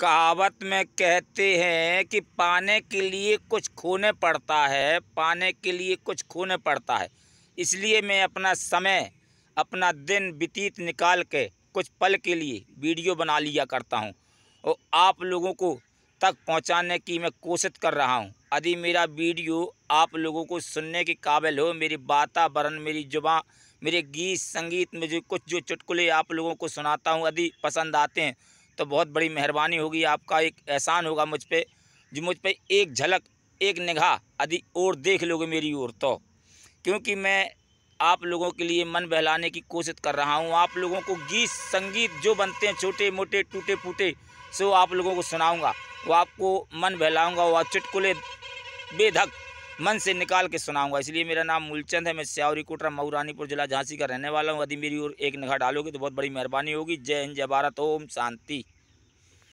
कहावत में कहते हैं कि पाने के लिए कुछ खोने पड़ता है, पाने के लिए कुछ खोने पड़ता है। इसलिए मैं अपना समय, अपना दिन व्यतीत निकाल के कुछ पल के लिए वीडियो बना लिया करता हूँ और आप लोगों को तक पहुँचाने की मैं कोशिश कर रहा हूँ। यदि मेरा वीडियो आप लोगों को सुनने के काबिल हो, मेरी वातावरण, मेरी जुबा मेरे गीत संगीत में जो कुछ जो चुटकुले आप लोगों को सुनाता हूँ, यदि पसंद आते हैं तो बहुत बड़ी मेहरबानी होगी, आपका एक एहसान होगा मुझ पर जो मुझ पर एक झलक, एक निगाह यदि और देख लोगे मेरी ओर तो। क्योंकि मैं आप लोगों के लिए मन बहलाने की कोशिश कर रहा हूँ, आप लोगों को गीत, संगीत जो बनते हैं, छोटे मोटे टूटे फूटे, सो आप लोगों को सुनाऊँगा, वो आपको मन बहलाऊँगा, वो चुटकुले बेधक मन से निकाल के सुनाऊँगा। इसलिए मेरा नाम मूलचंद है, मैं श्यावरी कोटरा, मऊरानीपुर जिला झांसी का रहने वाला हूँ। यदि मेरी ओर एक निगाह डालोगे तो बहुत बड़ी मेहरबानी होगी। जय हिंद, जय भारत, ओम शांति।